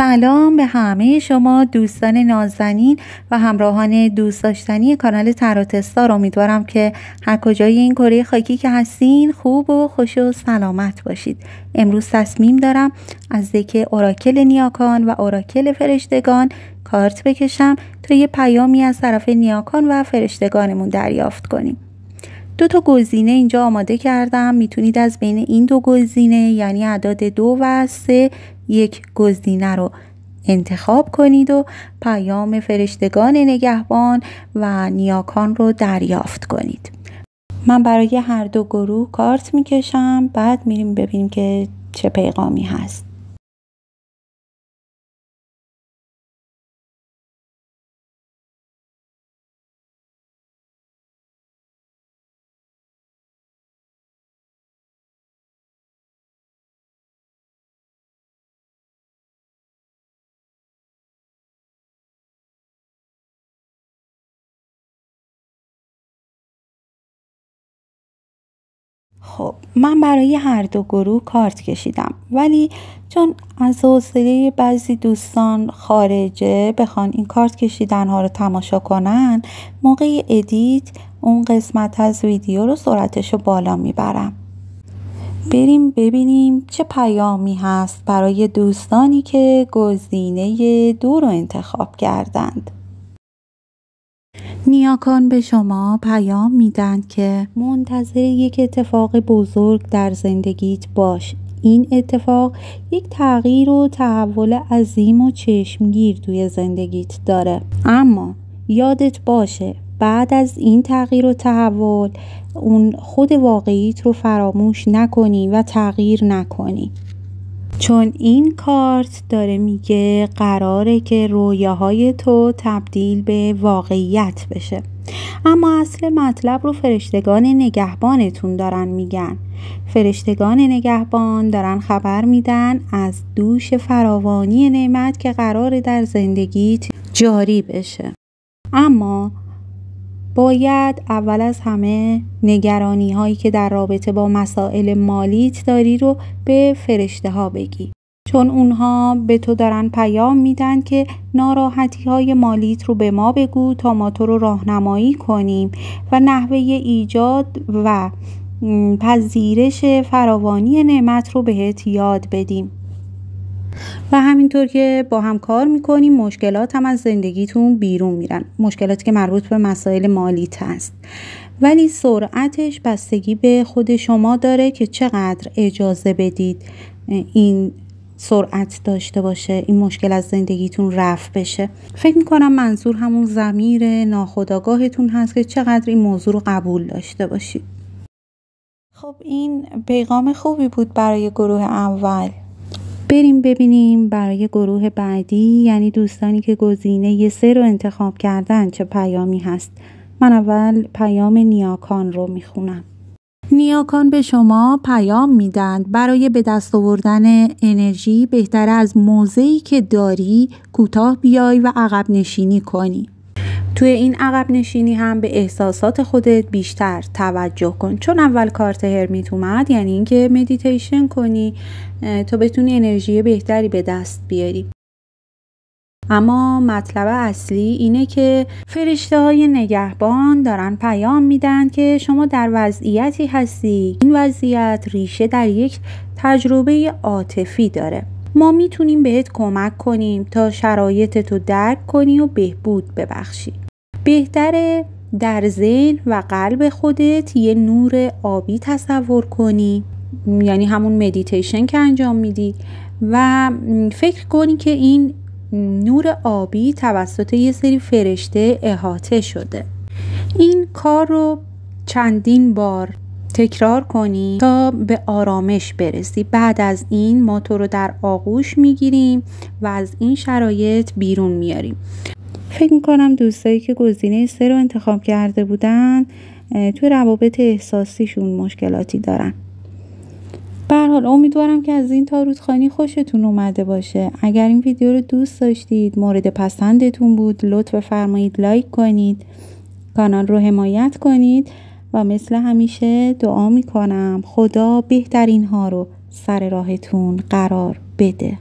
سلام به همه شما دوستان نازنین و همراهان دوست داشتنی کانال تراتستا امیدوارم که هر کجای این کره خاکی که هستین خوب و خوش و سلامت باشید. امروز تصمیم دارم از دکه اوراکل نیاکان و اوراکل فرشتگان کارت بکشم تا یه پیامی از طرف نیاکان و فرشتگانمون دریافت کنیم. دو تا گزینه اینجا آماده کردم. می‌تونید از بین این دو گزینه یعنی اعداد دو و سه یک گزینه رو انتخاب کنید و پیام فرشتگان نگهبان و نیاکان رو دریافت کنید. من برای هر دو گروه کارت می‌کشم بعد میریم ببینیم که چه پیغامی هست. خب من برای هر دو گروه کارت کشیدم. ولی چون از حوصله بعضی دوستان خارجه بخوان این کارت کشیدن ها رو تماشا کنن موقع ادیت اون قسمت از ویدیو رو سرعتش رو بالا می‌برم. بریم ببینیم چه پیامی هست برای دوستانی که گزینه دو رو انتخاب کردند. نیاکان به شما پیام میدن که منتظر یک اتفاق بزرگ در زندگیت باش. این اتفاق یک تغییر و تحول عظیم و چشمگیر توی زندگیت داره. اما یادت باشه بعد از این تغییر و تحول اون خود واقعیت رو فراموش نکنی و تغییر نکنی. چون این کارت داره میگه قراره که رویاهای تو تبدیل به واقعیت بشه. اما اصل مطلب رو فرشتگان نگهبانتون دارن میگن. فرشتگان نگهبان دارن خبر میدن از دوش فراوانی نعمت که قراره در زندگیت جاری بشه. اما باید اول از همه نگرانی هایی که در رابطه با مسائل مالیت داری رو به فرشته ها بگی. چون اونها به تو دارن پیام میدن که ناراحتی های مالیت رو به ما بگو تا ما تو رو راهنمایی کنیم و نحوه ایجاد و پذیرش فراوانی نعمت رو بهت یاد بدیم. و همینطور که با هم کار می‌کنیم مشکلات هم از زندگیتون بیرون میرن. مشکلاتی که مربوط به مسائل مالیت هست. ولی سرعتش بستگی به خود شما داره که چقدر اجازه بدید این سرعت داشته باشه این مشکل از زندگیتون رفع بشه. فکر می‌کنم منظور همون زمیر ناخداگاهتون هست که چقدر این موضوع رو قبول داشته باشید. خب این پیغام خوبی بود برای گروه اول. بریم ببینیم برای گروه بعدی یعنی دوستانی که گزینه سه رو انتخاب کردن چه پیامی هست. من اول پیام نیاکان رو می‌خونم. نیاکان به شما پیام میدن برای به دست آوردن انرژی بهتر از موضعی که داری کوتاه بیای و عقب نشینی کنی. توی این عقب نشینی هم به احساسات خودت بیشتر توجه کن. چون اول کارت Hermit اومد یعنی اینکه مدیتیشن کنی تا بتونی انرژی بهتری به دست بیاری. اما مطلب اصلی اینه که فرشته های نگهبان دارن پیام میدن که شما در وضعیتی هستی. این وضعیت ریشه در یک تجربه عاطفی داره. ما می‌تونیم بهت کمک کنیم تا شرایط تو درک کنی و بهبود ببخشی. بهتره در ذهن و قلب خودت یه نور آبی تصور کنی. یعنی همون مدیتیشن که انجام میدی. و فکر کنی که این نور آبی توسط یه سری فرشته احاطه شده. این کار رو چندین بار تکرار کنی تا به آرامش برسی. بعد از این ما تو رو در آغوش می‌گیریم و از این شرایط بیرون میاریم. فکر می‌کنم دوستایی که گزینه سه رو انتخاب کرده بودن توی روابط احساسیشون مشکلاتی دارن. حال امیدوارم که از این تاروتخانی خوشتون اومده باشه. اگر این ویدیو رو دوست داشتید مورد پسندتون بود لطف فرمایید لایک کنید کانال رو حمایت کنید و مثل همیشه دعا می‌کنم خدا بهترین ها رو سر راهتون قرار بده.